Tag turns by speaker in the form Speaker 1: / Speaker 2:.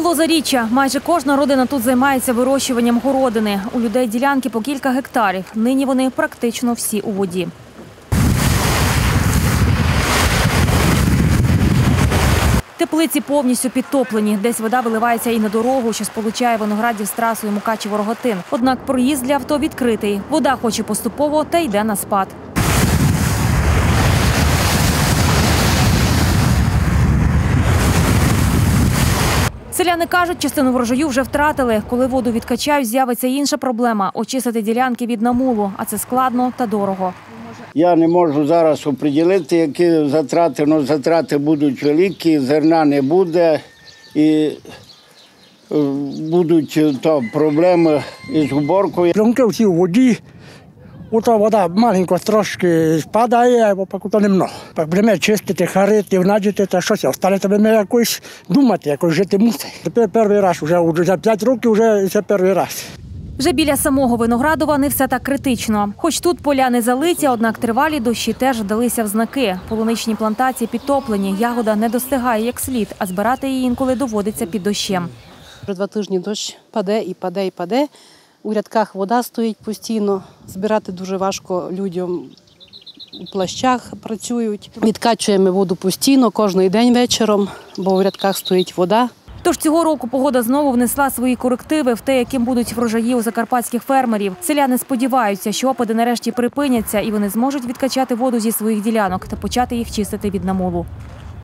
Speaker 1: Лозаріччя. Майже кожна родина тут займається вирощуванням городини. У людей ділянки по кілька гектарів. Нині вони практично всі у воді. Теплиці повністю підтоплені. Десь вода виливається і на дорогу, що сполучає виноградів з трасою Мукачево-Роготин. Однак проїзд для авто відкритий. Вода хоч і поступово, та йде на спад. Селяни кажуть, частину врожаю вже втратили. Коли воду відкачають, з'явиться інша проблема очистити ділянки від намулу, а це складно та дорого.
Speaker 2: Я не можу зараз оприділити, які затрати, але затрати будуть великі, зерна не буде і е, будуть е, то проблеми із уборкою.
Speaker 3: Плюнки всі у воді. Ота вода маленько трошки спадає, бо поки то немного. Так будемо чистити, харити, внадіти, та щось. Остане тебе ми якось думати, якось жити мусить. Тепер перший раз, вже, вже за 5 років вже це перший раз.
Speaker 1: Вже біля самого Виноградова не все так критично. Хоч тут поля не залиті, однак тривалі дощі теж далися в знаки. Полуничні плантації підтоплені, ягода не достигає як слід, а збирати її інколи доводиться під дощем.
Speaker 4: Вже два тижні дощ паде і паде, і паде. У рядках вода стоїть постійно. Збирати дуже важко людям у плащах працюють. Відкачуємо воду постійно, кожен день вечором, бо у рядках стоїть вода.
Speaker 1: Тож цього року погода знову внесла свої корективи в те, яким будуть врожаї у закарпатських фермерів. Селяни сподіваються, що опади нарешті припиняться і вони зможуть відкачати воду зі своїх ділянок та почати їх чистити від намолу.